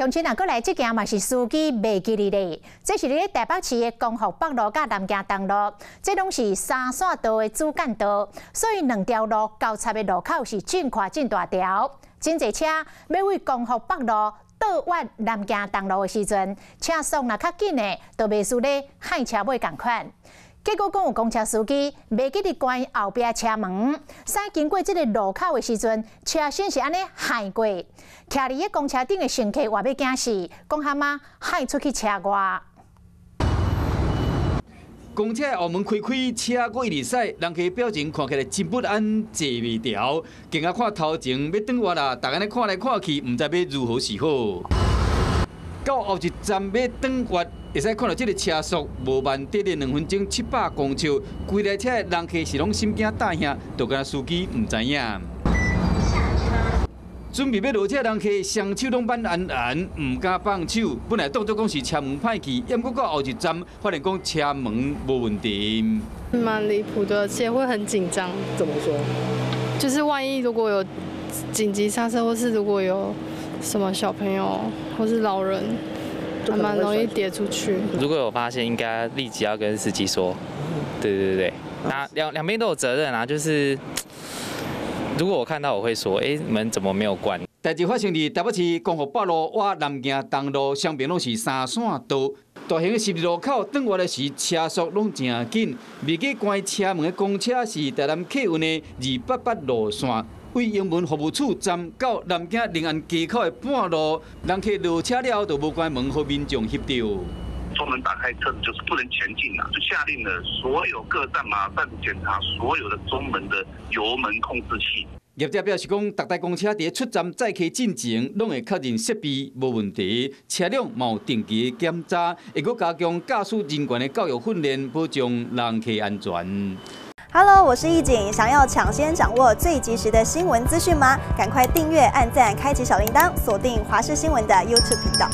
乡亲啊，过来这件嘛是司机未记哩咧，这是咧台北市的光复北路甲南京东路，这拢是三线道的主干道，所以两条路交叉的路口是真宽真大条，真侪车要为光复北路倒弯南京东路的时阵，车速若较紧的，都袂输咧害车尾共款。结果，讲有公车司机未记得关后边车门，驶经过这个路口的时阵，车身是安尼害过，徛伫个公车顶的乘客话要惊死，讲蛤蟆害出去车外。公车后门开开，车过一直驶，人客表情看起来真不安，坐未调，更加看头前要转弯啦，大家咧看来看去，唔知要如何是好。到后一站要转弯，会使看到这个车速无慢，短短两分钟七百公尺，规台车的人客是拢心惊胆吓，都跟司机唔知影。准备要落车的人客双手拢板安安，唔敢放手。本来当作讲是车门歹去，因过到后一站发现讲车门无问题。蛮离谱的，而且会很紧张。怎么说？就是万一如果有紧急刹车，或是如果有。什么小朋友或是老人，还蛮容易跌出去。如果有发现，应该立即要跟司机说。对对对对，那两两边都有责任啊。就是如果我看到，我会说：哎，门怎么没有关？代志发生伫台北市光复北路往南京东路，上边拢是三线道，大型的十字路口，转弯的时车速拢正紧。未记关车门的公车是台南客运的二八八路线。为英文服务处站到南京临安街口的半路，人客落车了都无关门，和民众协调。中门打开，车子就是不能前进了，就下令了所有各站马上检查所有的中门的油门控制器。业者表示讲，各台公车伫出站载客进前，拢会确认设备无问题，车辆冇定期检查，会搁加强驾驶人员的教育训练，保障人客安全。Hello，我是易景，想要抢先掌握最及时的新闻资讯吗？赶快订阅、按赞、开启小铃铛，锁定华视新闻的 YouTube 频道。